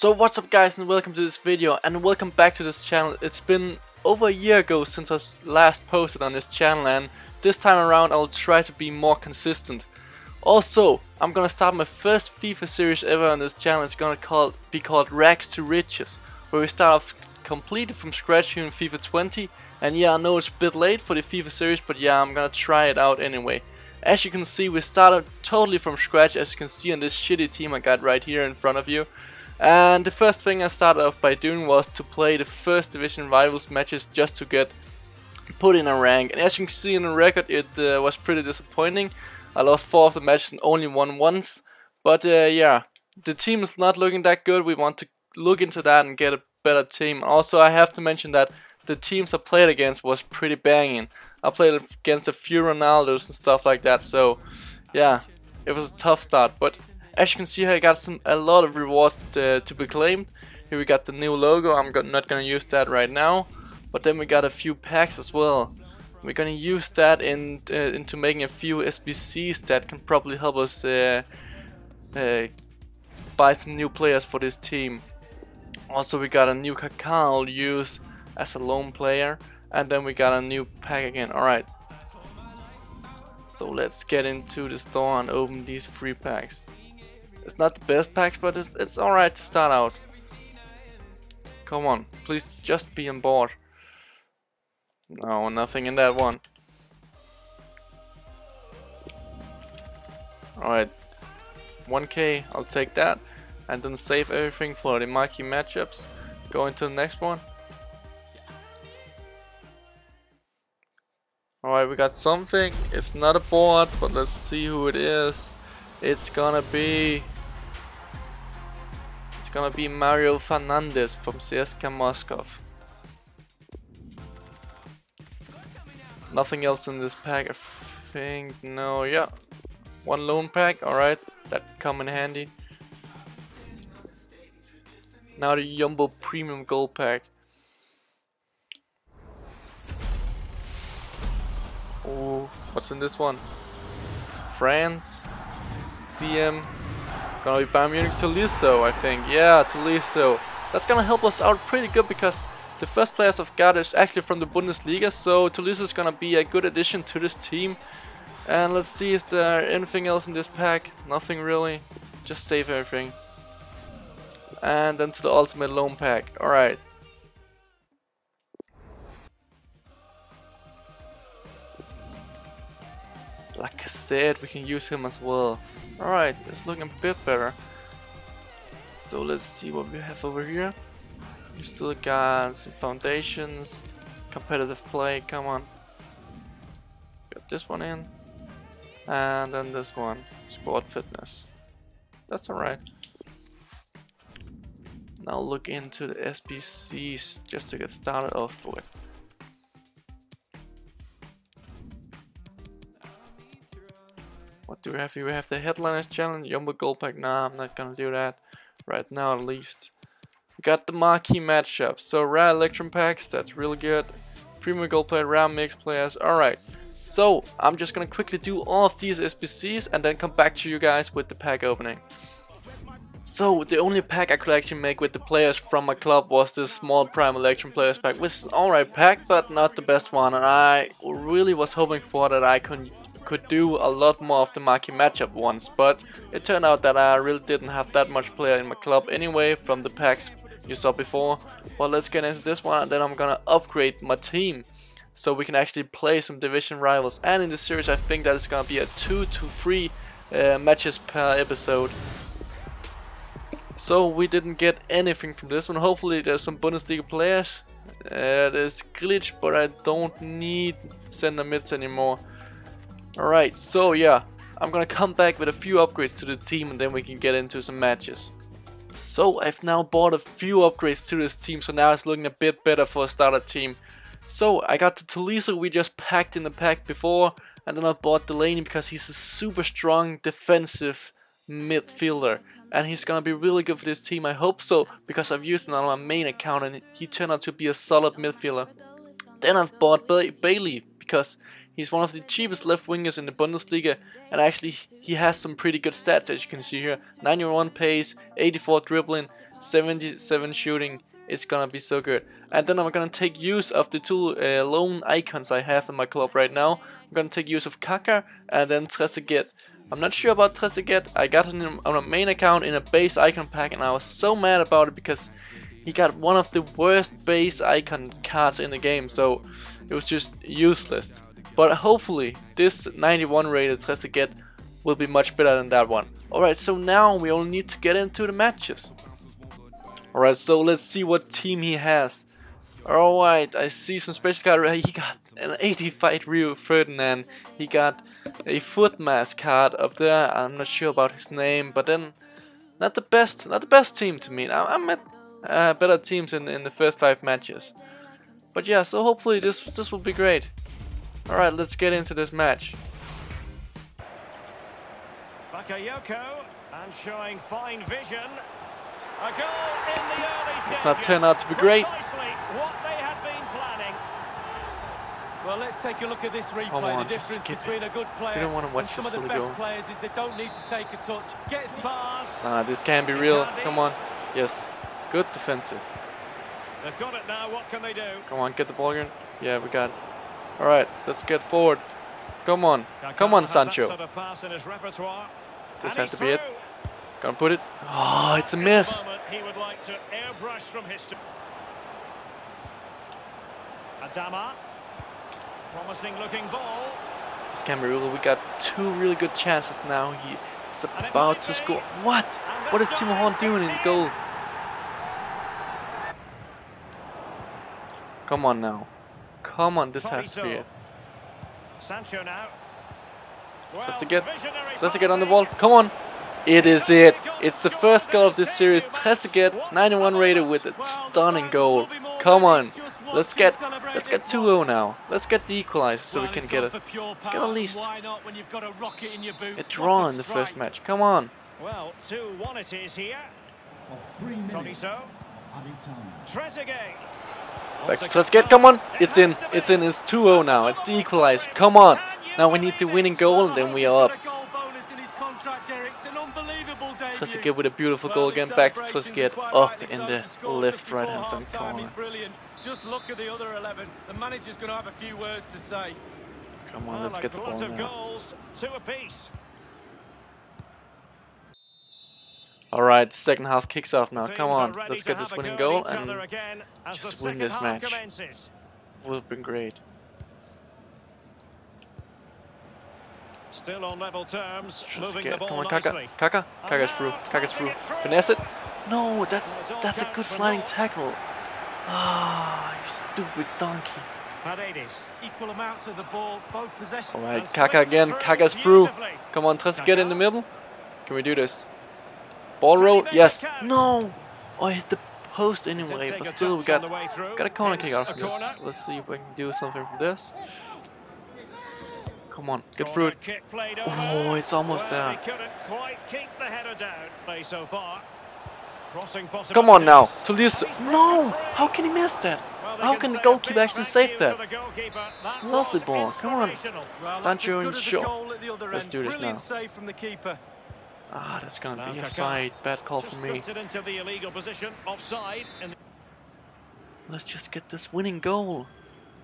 So what's up guys and welcome to this video and welcome back to this channel. It's been over a year ago since I last posted on this channel and this time around I'll try to be more consistent. Also, I'm gonna start my first FIFA series ever on this channel. It's gonna call, be called Rags to Riches, where we start off completely from scratch here in FIFA 20. And yeah, I know it's a bit late for the FIFA series, but yeah, I'm gonna try it out anyway. As you can see, we started totally from scratch, as you can see on this shitty team I got right here in front of you. And the first thing I started off by doing was to play the first division rivals matches just to get put in a rank. And as you can see in the record, it uh, was pretty disappointing. I lost four of the matches and only won once. But uh, yeah, the team is not looking that good. We want to look into that and get a better team. Also, I have to mention that the teams I played against was pretty banging. I played against a few Ronaldos and stuff like that. So yeah, it was a tough start. But as you can see here, I got some a lot of rewards to, to be claimed. Here we got the new logo. I'm go not gonna use that right now. But then we got a few packs as well. We're gonna use that in uh, into making a few SBCs that can probably help us uh, uh, buy some new players for this team. Also, we got a new Kaká I'll use as a lone player, and then we got a new pack again. All right. So let's get into the store and open these free packs. It's not the best pack, but it's, it's alright to start out. Come on, please just be on board. No, nothing in that one. Alright, 1k, I'll take that. And then save everything for the marquee matchups. Go into the next one. Alright, we got something. It's not a board, but let's see who it is. It's gonna be gonna be Mário Fernandes from CSKA Moscow. Nothing else in this pack, I think. No, yeah. One lone pack, alright. That come in handy. Now the Yumbo Premium Gold pack. Oh, what's in this one? France, CM, Gonna be Bayern Munich Tolisso, I think. Yeah, Tolisso. That's gonna help us out pretty good because the first players I've got is actually from the Bundesliga, so Tolisso is gonna be a good addition to this team. And let's see, is there anything else in this pack? Nothing really. Just save everything. And then to the ultimate loan pack. Alright. Like I said, we can use him as well. Alright, it's looking a bit better. So let's see what we have over here. We still got some foundations, competitive play, come on. Got this one in. And then this one, sport fitness. That's alright. Now look into the SBCs just to get started off with. What do we have here? We have the Headliners Challenge, Jumbo Gold Pack. Nah, I'm not gonna do that right now at least. We got the marquee matchup. So rare Electrum packs, that's really good. Premium Gold Player, rare mix players. Alright. So I'm just gonna quickly do all of these SBCs and then come back to you guys with the pack opening. So the only pack I could actually make with the players from my club was this small Prime Electrum players pack, which is alright pack, but not the best one. And I really was hoping for that I could could do a lot more of the marquee matchup ones, but it turned out that I really didn't have that much player in my club anyway from the packs you saw before. But let's get into this one and then I'm gonna upgrade my team so we can actually play some division rivals. And in this series I think that it's gonna be a 2 to 3 uh, matches per episode. So we didn't get anything from this one. Hopefully there's some Bundesliga players. Uh, there's glitch, but I don't need center mids anymore. Alright, so yeah, I'm gonna come back with a few upgrades to the team and then we can get into some matches. So I've now bought a few upgrades to this team, so now it's looking a bit better for a starter team. So I got the Tolisso we just packed in the pack before, and then I bought Delaney because he's a super strong defensive midfielder. And he's gonna be really good for this team, I hope so, because I've used him on my main account and he turned out to be a solid midfielder. Then I've bought ba Bailey because He's one of the cheapest left wingers in the Bundesliga, and actually he has some pretty good stats as you can see here. 91 pace, 84 dribbling, 77 shooting. It's gonna be so good. And then I'm gonna take use of the two uh, lone icons I have in my club right now. I'm gonna take use of Kaka and then Trezeguet. I'm not sure about Trezeguet. I got him on a main account in a base icon pack and I was so mad about it because he got one of the worst base icon cards in the game. So it was just useless. But hopefully this 91 rated Trezeguet will be much better than that one. Alright, so now we only need to get into the matches. Alright, so let's see what team he has. Alright, I see some special card. He got an 85 Rio Ferdinand. He got a Futmas card up there. I'm not sure about his name, but then not the best, not the best team to me. I, I met uh, better teams in in the first five matches. But yeah, so hopefully this this will be great. Alright, let's get into this match. Bakayoko and showing fine vision. A goal in the early It's not turned out to be great. What they had been planning. Well, let's take a look at this replay. Come on, the just difference skip between it. a good player don't wanna watch and some this of the best goal. players is they don't need to take a touch. Gets Pass. Ah, this can be real. Come on. Yes. Good defensive. They've got it now. What can they do? Come on, get the ball again. Yeah, we got it. Alright, let's get forward. Come on. Come on, Sancho. sort of pass in his repertoire. This has to be it. Gonna put it. Oh, it's a miss. the moment, he would like to airbrush from history. Adama. Promising looking ball. This can. We got two really good chances now. He is about to score. What? What is Timo Horn doing in goal? Come on now. Come on, this has to be it. Sancho now. Well, Trezeguet. visionary Trezeguet on the passing. ball. Come on. It is it. It's the first goal of this series. Trezeguet, 91 rated with a stunning goal. Come on. Let's get let's get 2-0 now. Let's get the equalizer so we can get a, get power. at least Why not when you've got a rocket in your boot? a What draw in the first match. Come on. Well, 2-1 it is here. of three minutes Tolisso. added time. Trezeguet. Back to Trezeguet. Come on. It's in. It's in. It's 2-0 now. It's the equalizer. Come on. Now we need the winning goal and then we are up. Trezeguet with a beautiful goal again. Back to Trezeguet up in the left right hand side corner. Just look at the other 11. The manager's going to have a few words to say. Come on. Let's get the ball now. two apiece. All right. Second half kicks off now. Come on. Let's get this winning goal at each other and just win this match. would have been great. Still on level terms, Just moving get- the ball Come on. Kaka. Kaka. Kaka's through. Kaka's through. Finesse it. No, that's that's a good sliding tackle. Ah, you stupid donkey. Equal amounts of the ball, both possessions. All right, Kaka again. Kaka's through. Come on, Trezeguet in the middle. Can we do this? Ball roll. Yes. No. Oh, I hit the post anyway, but still we got the way through. got a corner kick out a from this. Let's see if we can do something from this. Come on, get Corner through it. kick played over. Oh, it's almost well, there. Couldn't quite keep the header down. Play so far. Come on now, possibilities. Toulouse. He's No, how can he miss that? How can can the goalkeeper actually save that? to the goalkeeper. That Lovely ball, come on. inspirational. Well, Sancho and the Shaw. goal at the other Let's end. do this Brilliant now. save from the keeper. Ah, that's gonna be Kaká. offside. Bad call Just for me. into the illegal position, offside. In the Let's just get this winning goal.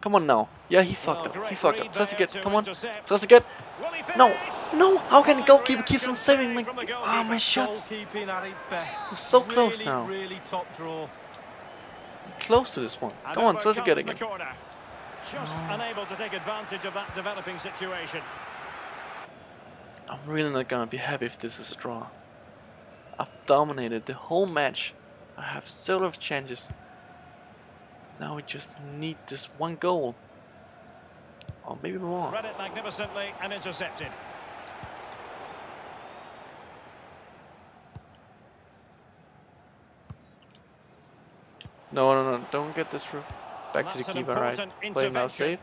Come on now. Yeah, he fucked Well, up. He fucked up. there Trezeguet, to come on. intercept. Trezeguet. Will No, no. How can the Fine goalkeeper keeps on saving my? from the Ah, my shots. Goalkeeping at its best. We're so close really, now. Really top draw. Close to this one. Come on, over Trezeguet comes the again. corner. Just unable to take advantage of that developing situation. I'm really not gonna be happy if this is a draw. I've dominated the whole match. I have several chances. Now we just need this one goal. Or maybe more. Read it magnificently and intercepted. No, no, no, don't get this through. Back to the keeper, right? Play now safe.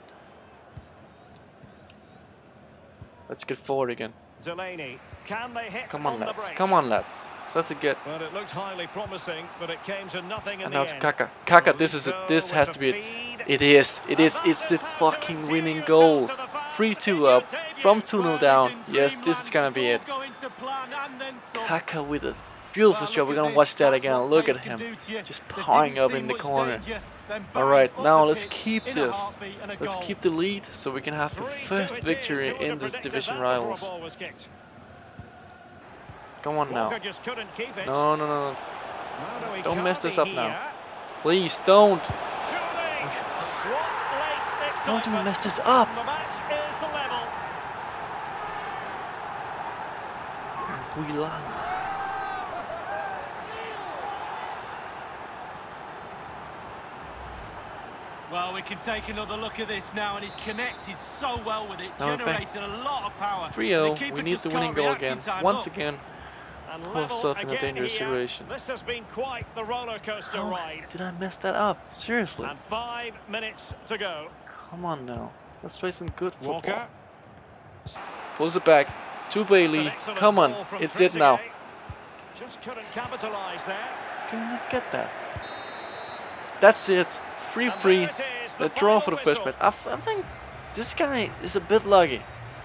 Let's get forward again. Delaney, can they hit Come on, the lads. Come on, lads. Let's get. Well, it looked highly promising, but it came to nothing in And the now to. Kaka. Kaka, this is it. This has to be it. It is. It is. It's the fucking winning goal. shot to 3-2 up, from 2-0 down. Yes, this is gonna be it. Kaka with a beautiful shot. We're gonna watch that again. Look at him, just powering up in the corner. Alright, now let's keep this. Let's keep the lead so we can have the first victory in this division rivals. Come on now. No, no, no. Don't mess this up now. Please don't. Don't even mess this up. We. Well, we can take another look at this now, and he's connected so well with it, No, generating a lot of power. 3-0. We need the winning goal again. Once again. And ourselves in a dangerous here. situation. This has been quite the roller coaster oh How ride. did I mess that up? Seriously. And five minutes to go. Come on now. Let's play some good football. Walker. Pulls it back to Bailey. Come on. It's it now. Just couldn't capitalise there. Can you get that? That's it. Free And free. there it is, The the draw for the first match. I, think this guy is a bit lucky.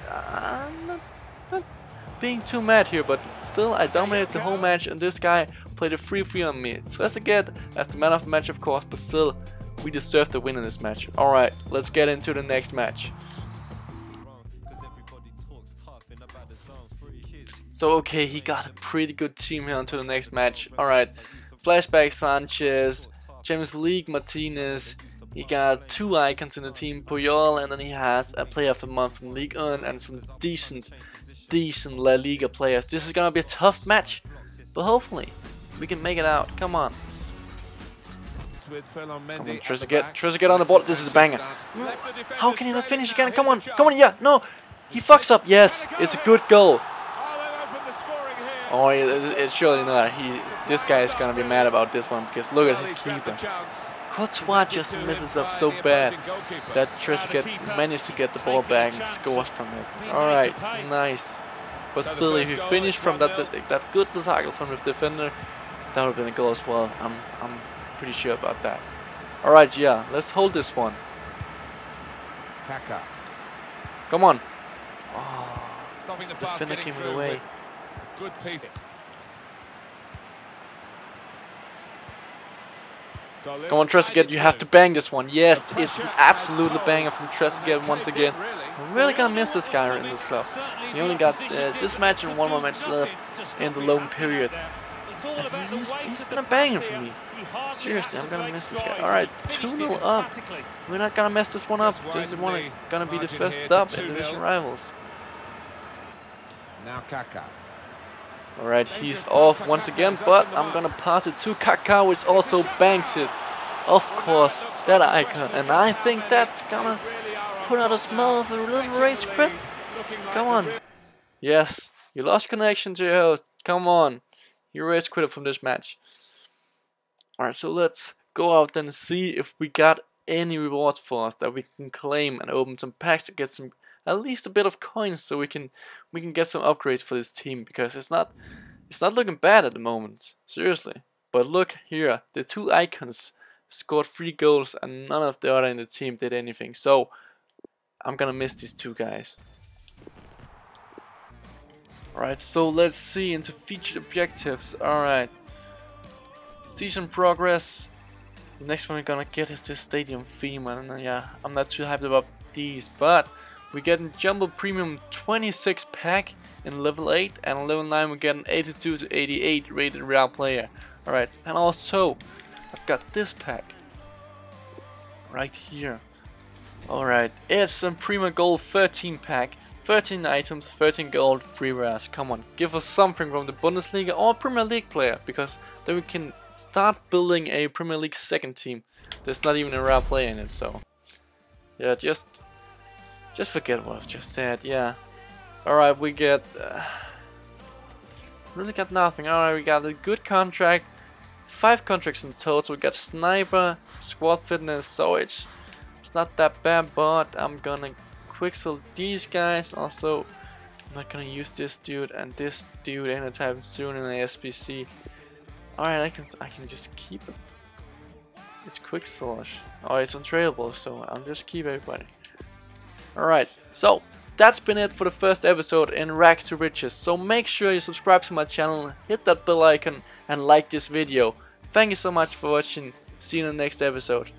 I'm not, not being too mad here, but still I dominated the whole match and this guy played a free free on me. It's Trezeguet as the man of the match of course, but still we deserve the win in this match. Alright, let's get into the next match. So okay, he got a pretty good team here onto the next match. Alright, Flashback Sanchez, James League Martinez, he got two icons in the team, Puyol, and then he has a player of the month from League One and some decent, decent La Liga players. This is gonna be a tough match, but hopefully we can make it out. Come on. Come on, Trezeguet, Trezeguet on the ball. This is a banger. How can he not finish again? Come on, come on, yeah, no. He fucks up. Yes, it's a good goal. Oh, it's, it's surely not. He, this guy is gonna be mad about this one because look at his keeper. Courtois just messes up so bad that Trezeguet managed to get the ball back and scores from it. All right, nice. But still, if he finished from that that, good tackle from the defender, that would have been a goal as well. I'm I'm pretty sure about that. All right, yeah, let's hold this one. Come on. Oh, the defender came away. With Good piece. Come on, Trezeguet, you have to bang this one. Yes, it's an absolutely banger from Trezeguet once again. I'm really gonna miss this guy in this club. He only got uh, this match and one more match left in the loan period. And he's, he's been a banger for me. Seriously, I'm gonna miss this guy. Alright, 2-0 up. We're not gonna mess this one up. This is one gonna be the first dub in Division Rivals. Now Kaka. Alright, he's off once again, but I'm gonna pass it to Kaká, which also banks it. Of course, that icon. And I think that's gonna put out a smell of a little race quit. Come on. Yes, you lost connection to your host. Come on. You race quit from this match. Alright, so let's go out and see if we got any rewards for us that we can claim and open some packs to get some at least a bit of coins so we can we can get some upgrades for this team because it's not it's not looking bad at the moment. Seriously. But look here, the two icons scored three goals and none of the other in the team did anything. So I'm gonna miss these two guys. Alright, so let's see into featured objectives. Alright. Season progress. The next one we're gonna get is this stadium theme and yeah, I'm not too hyped about these, but we get a Jumbo Premium 26 pack in level 8 and level 9 we get an 82 to 88 rated real player. Alright, and also I've got this pack right here. Alright, it's a Prima Gold 13 pack. 13 items, 13 gold, 3 rares. Come on, give us something from the Bundesliga or Premier League player because then we can start building a Premier League second team. There's not even a rare player in it, so yeah, just just forget what I've just said. Yeah. Alright, we get uh, really got nothing. Alright, we got a good contract. Five contracts in total. We got sniper, squad fitness, so it's it's not that bad, but I'm gonna quicksell these guys. Also, I'm not gonna use this dude and this dude anytime soon in the SBC. Alright, I can I can just keep it. It's quicksell. Oh, it's untradeable, so I'll just keep everybody. Alright, So, that's been it for the first episode in Rags to Riches. So make sure you subscribe to my channel, hit that bell icon and like this video. Thank you so much for watching. See you in the next episode.